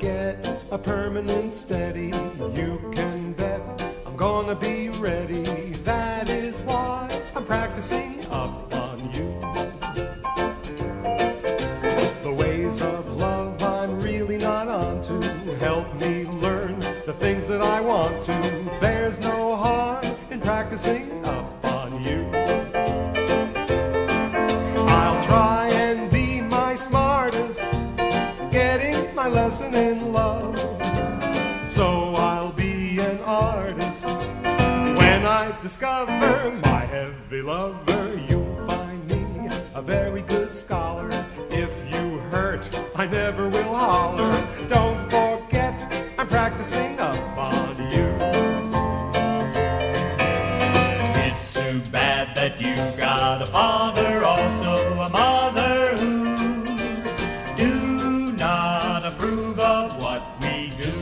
firm permanent steady. You can bet I'm gonna be ready. That is why I'm practicing up on you. The ways of love I'm really not onto. Help me learn the things that I want to. There's no harm in practicing lesson in love. So I'll be an artist when I discover my heavy lover. You'll find me a very good scholar. If you hurt, I never will holler. Don't forget, I'm practicing up on you. It's too bad that you got a father, also a mother what we do.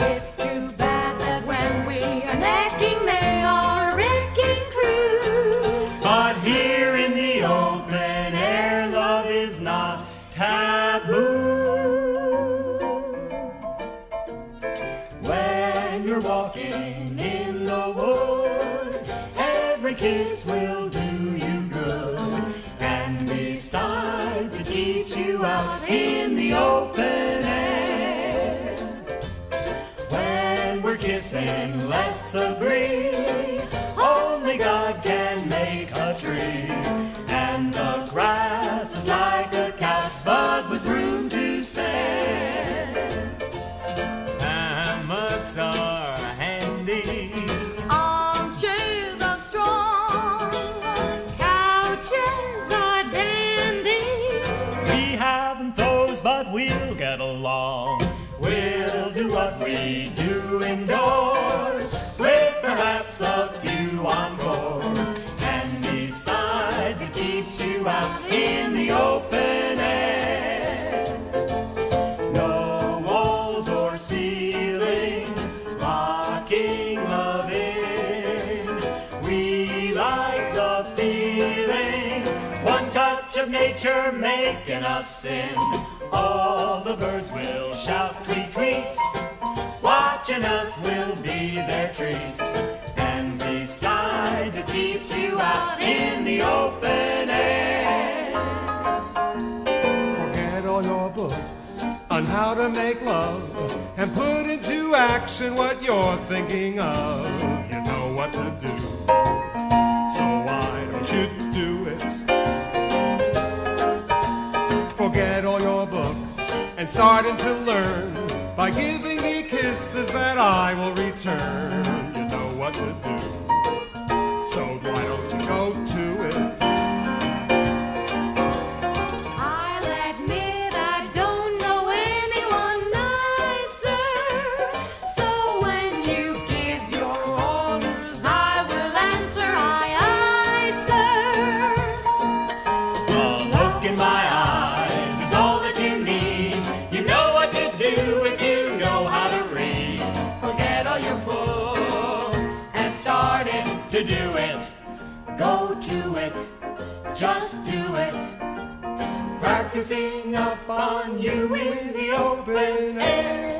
It's too bad that when we are necking, they are wrecking crew. But here in the open air, love is not taboo. When you're walking in the wood, every kiss will do we'll get along. We'll do what we do indoors, with perhaps a few encores. And besides, it keeps you out in the open air. No walls or ceiling, rocking love in. We like the feeling, one touch of nature making us sing. All the birds will shout tweet tweet, watching us will be their treat. And besides, it keeps you out in the open air. Forget all your books on how to make love and put into action what you're thinking of. You know what to do, starting to learn by giving me kisses that I will return. You know what to do, do it. Go to it, just do it. Practicing up on you in the open air.